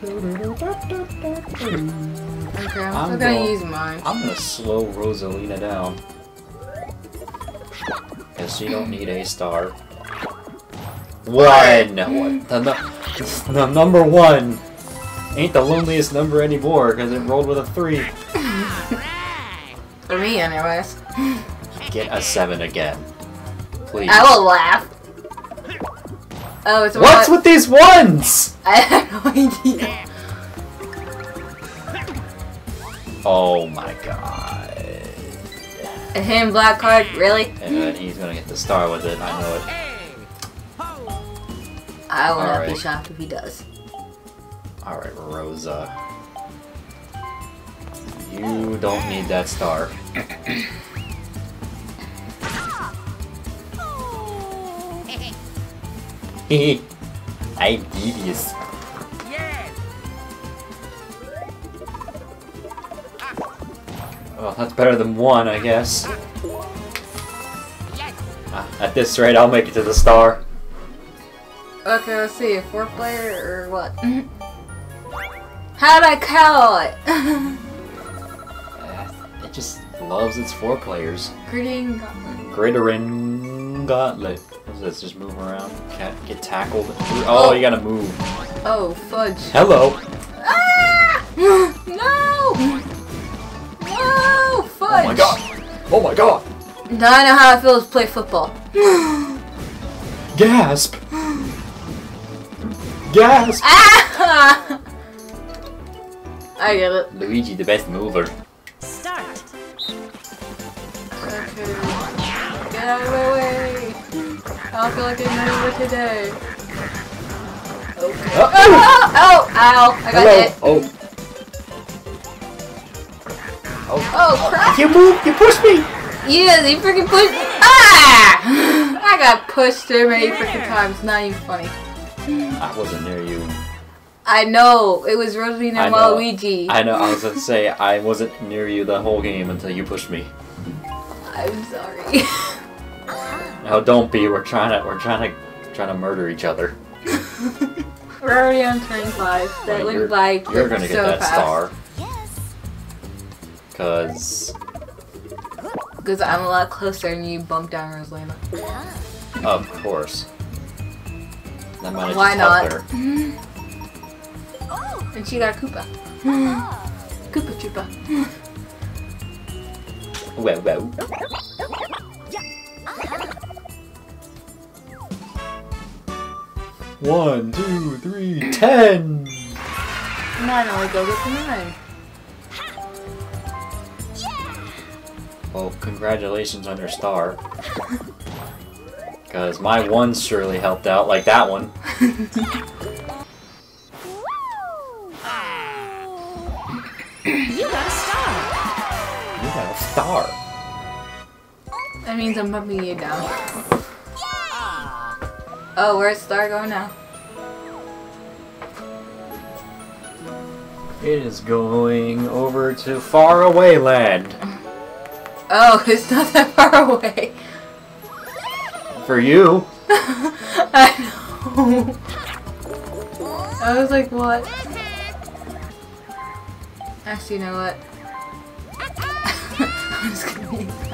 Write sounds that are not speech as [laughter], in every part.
Okay, I'm, I'm gonna use mine. I'm gonna slow Rosalina down. Cause she don't need a star. One! [laughs] The, nu- [laughs] the number one ain't the loneliest number anymore because it rolled with a three. For me, anyways. Get a seven again. Please. I will laugh. Oh, it's What's with these ones? [laughs] I have no idea. Oh my god. A hidden black card, really? And then he's gonna get the star with it, I know it. I will not be Alright. shocked if he does. Alright, Rosa. You don't need that star. [clears throat] [laughs] I'm devious. Well, that's better than one, I guess. Ah, At this rate, I'll make it to the star. Okay, let's see. A four player or what? [laughs] How'd I call it? Uh, It just loves its four players. Greeting Gauntlet. Greater Gauntlet. What's this? Just move around? Can't get tackled. Oh, you gotta move. Oh, fudge. Hello. Ah! [gasps] No! No! Fudge! Oh my god. Oh my god. Now I know how it feels to play football. Gasp. Gasp. Ah! [laughs] I get it. Luigi, the best mover. I feel like getting over today. Okay. Uh-oh. Oh, oh, ow. I got Hello. hit. Oh. Oh. Oh, crap. You moved. You pushed me. Yeah, you freaking pushed Ah! I got pushed so many freaking times. Not even funny. I wasn't near you. I know. It was Rosalina I and. Waluigi. I know. I was gonna say I wasn't near you the whole game until you pushed me. I'm sorry. [laughs] No, don't be. We're trying to. We're trying to. Trying to murder each other. [laughs] We're already on turn five. That Right, went you're, by You're gonna get so that fast. star. Yes. Cause Because I'm a lot closer and you bumped down Rosalina. of course. That might have Why just not? helped her. Oh. And she got a Koopa. Oh. Koopa Troopa. Well, well. One, two, three, ten. Nine only go get to nine. Well, congratulations on your star. [laughs] Because my ones surely helped out, like that one. You got a star. You got a star. That means I'm bumping you down. Oh, where's Star going now? It is going over to faraway land. Oh, [laughs] it's not that far away. For you. [laughs] I know. I was like, what? Actually, you know what? [laughs] I'm just gonna be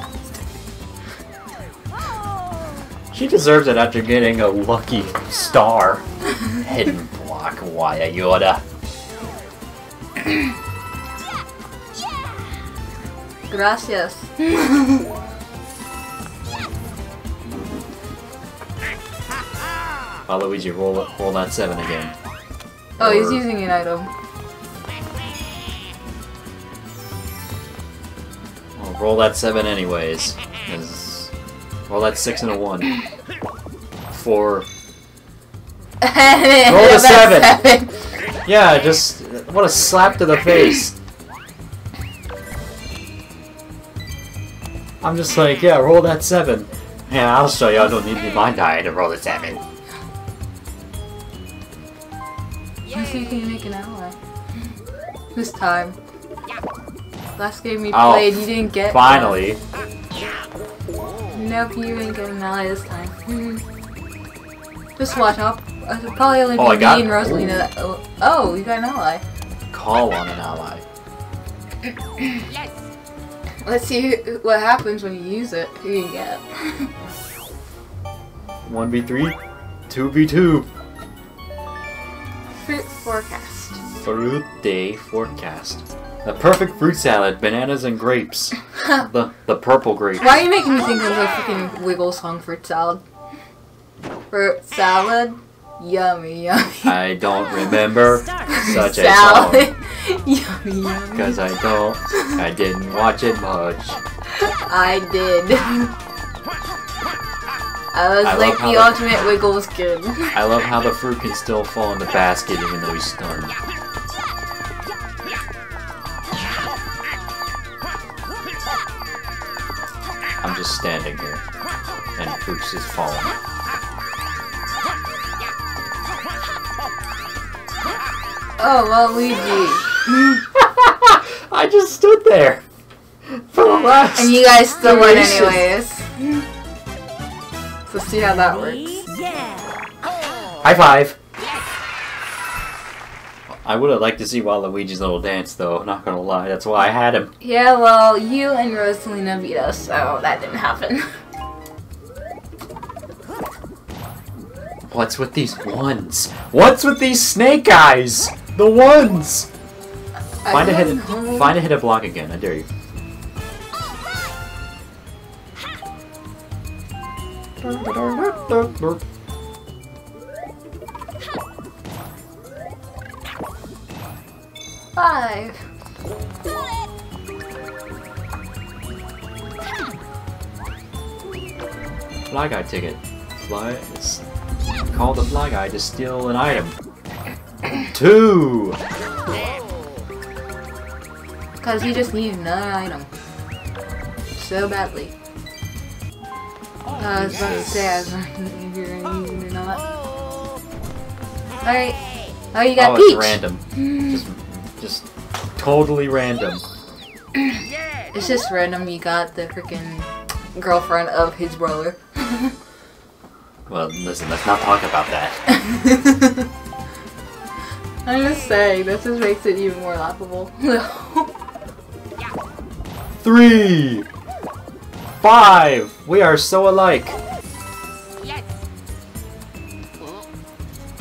She deserves it after getting a lucky star. Hidden block, why Yoda? Gracias. [laughs] Waluigi, roll, it- roll that seven again. Oh, he's using an item. Well, roll that seven anyways. 'Cause- that's six and a one. Four. [laughs] Roll a seven. Yeah, just what a slap to the face. I'm just like, yeah, roll that seven. Yeah, I'll show you. I don't need to my die to roll the seven. Let's see if you can make an ally. This time. Last game we Oh, played, you didn't get. Finally. Nope, you didn't get an ally this time. Hmm. Just watch up. I should probably only Oh, be me and Rosalina. that- Oh, oh, you got an ally. Call on an ally. yes. [clears throat] Let's see what happens when you use it. Who you get? [laughs] 1v3, 2v2. Fruit forecast. Fruit day forecast. The perfect fruit salad, bananas and grapes. [laughs] the the purple grape. Why are you making me think of a freaking Wiggle song fruit salad? Fruit salad? Yummy, yummy. I don't remember [laughs] Start. such a song. salad. [laughs] yummy, yummy. Because I don't. I didn't watch it much. I did. I was I like the the- ultimate Wiggles kid. I love how the fruit can still fall in the basket even though he's stunned. Just standing here, and fruit's is falling. Oh, well, Luigi. [laughs] I just stood there for the last. And you guys still won Gracious. anyways. So see how that works. Yeah. High five. I would have liked to see Waluigi's little dance, though. Not gonna lie, that's why I had him. Yeah, well, you and Rosalina beat us, so that didn't happen. What's with these ones? What's with these snake eyes? The ones. Find a I hidden. don't know. Find a hidden block again. I dare you. Five. Fly guy ticket. Fly. It's call the fly guy to steal an item. [coughs] Two. Because you just need another item. So badly. I was about to say, I was wondering [laughs] if you're gonna use it or not. Alright. Oh, you oh, got oh, Peach! it's random. [laughs] Just, totally random. It's just random you got the freaking girlfriend of his brother. [laughs] Well, listen. Let's not talk about that. [laughs] I'm just saying, this just makes it even more laughable. [laughs] Three. Five. We are so alike.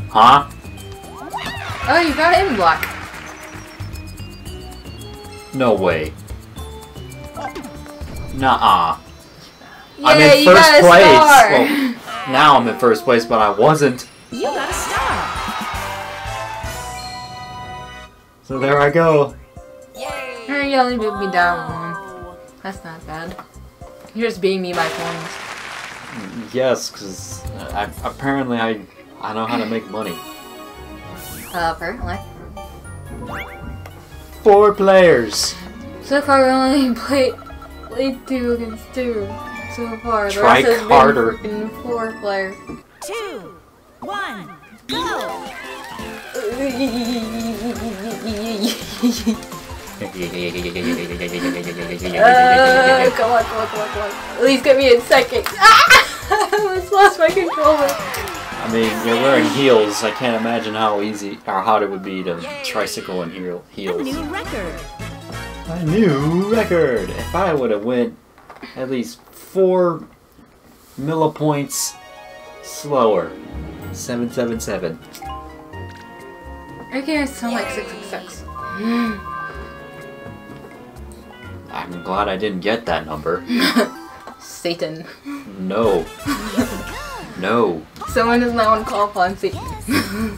Huh? oh, you got it in block. No way. Nuh-uh. Yeah, I'm in you first got a place. star. Well, now I'm in first place, but I wasn't. You got a star. So there I go. Hey, you only moved me down one. That's not bad. You're just beating me by points. Yes, because I, apparently I I know how to make money. Uh, apparently. Four players. So far, we only [laughs] played, played two against two. So far, the Try rest has harder. been freaking four player. Two. One. Go. Uh, come on, come on, come on, come on. At least get me in second. Ah! [laughs] I almost lost my controller. I mean, you're wearing heels. I can't imagine how easy or hard it would be to tricycle in heel A new record. A new record. If I would have went at least four millipoints slower. 777. Okay, I sound like 666. [gasps] I'm glad I didn't get that number. [laughs] Satan. No. [laughs] No. Someone is now on call Satan.